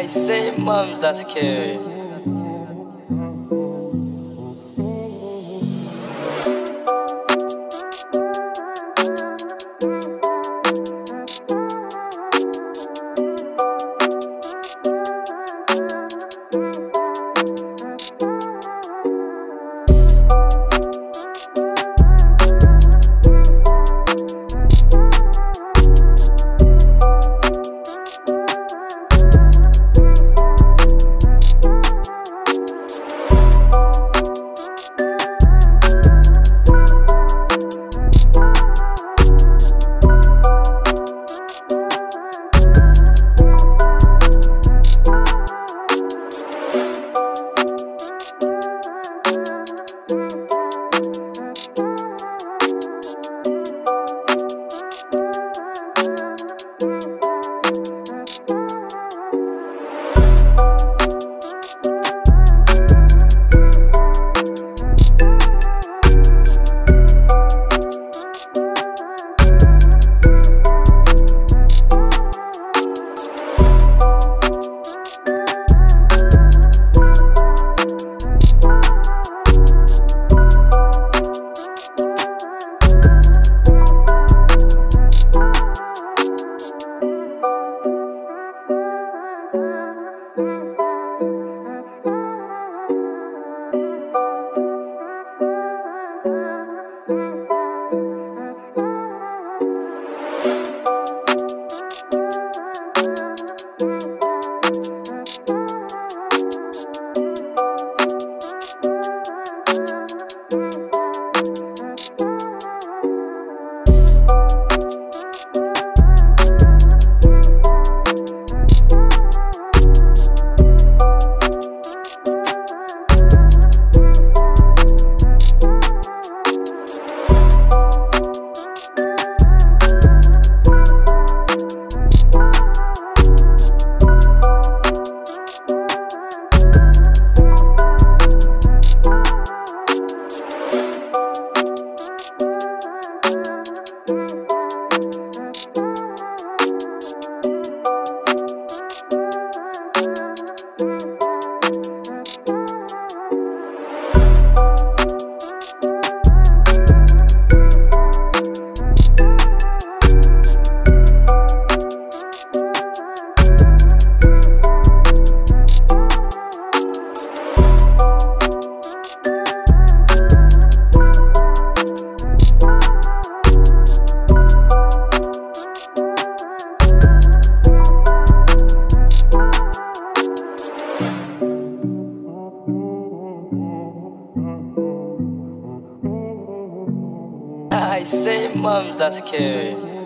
I say moms are scary. I say moms are scary.